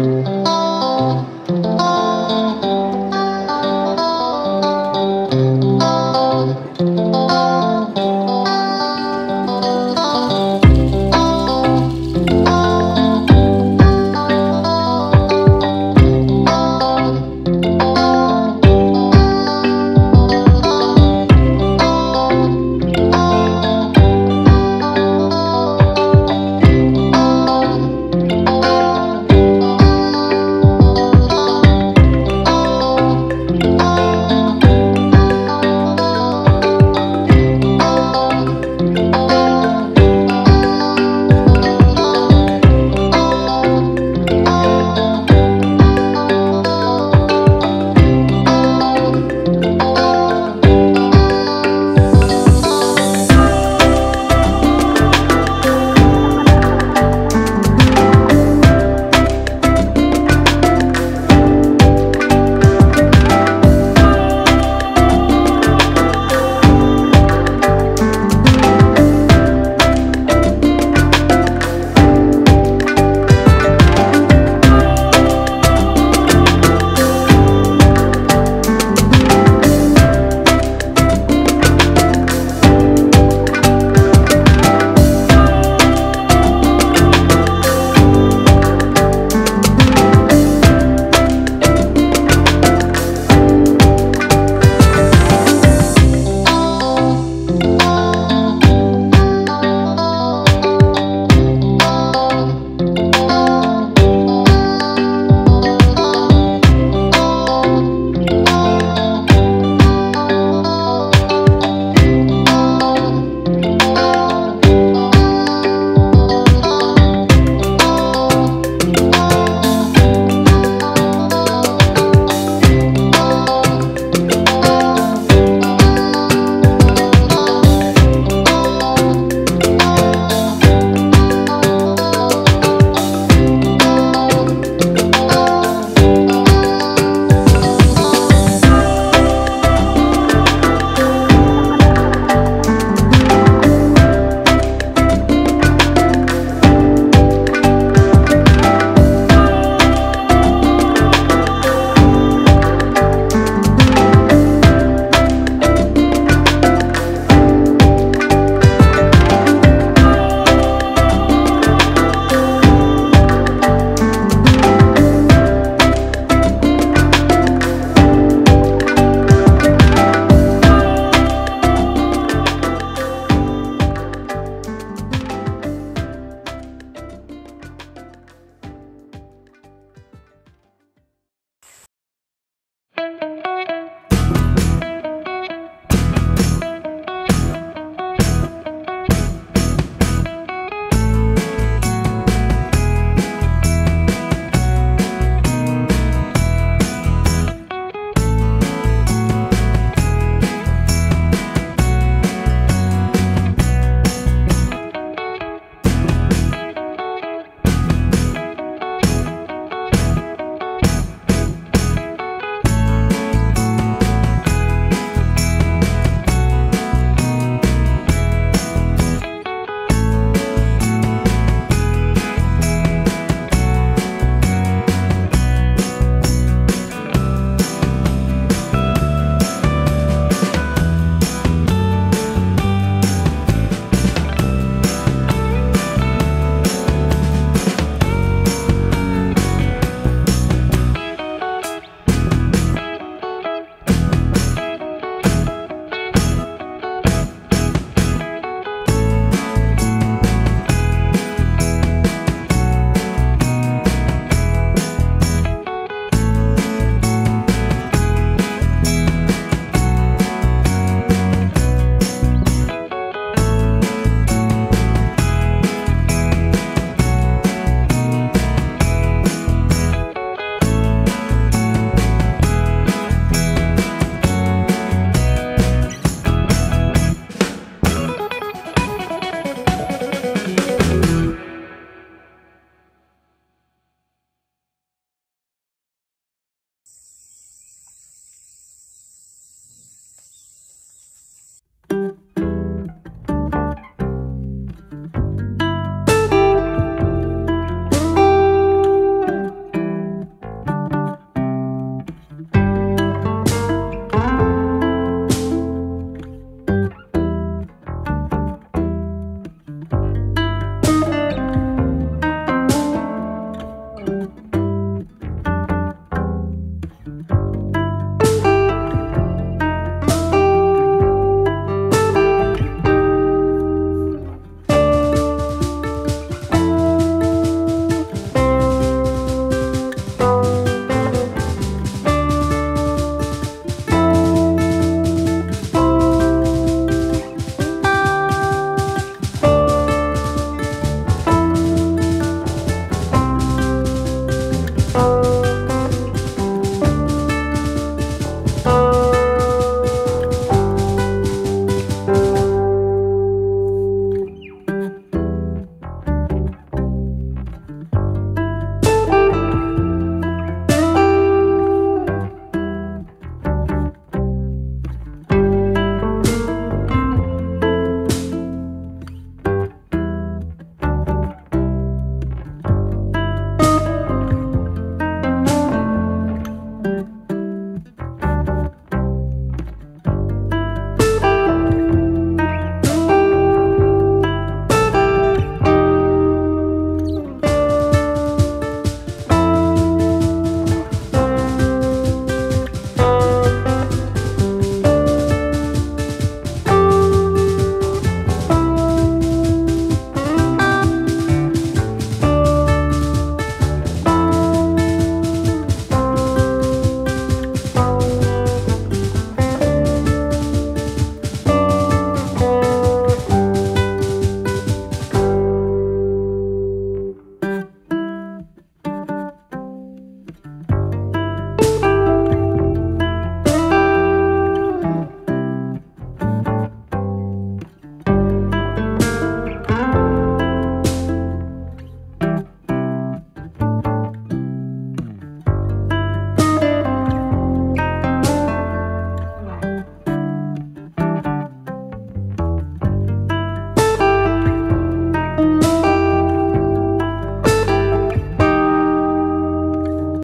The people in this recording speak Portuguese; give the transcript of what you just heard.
Música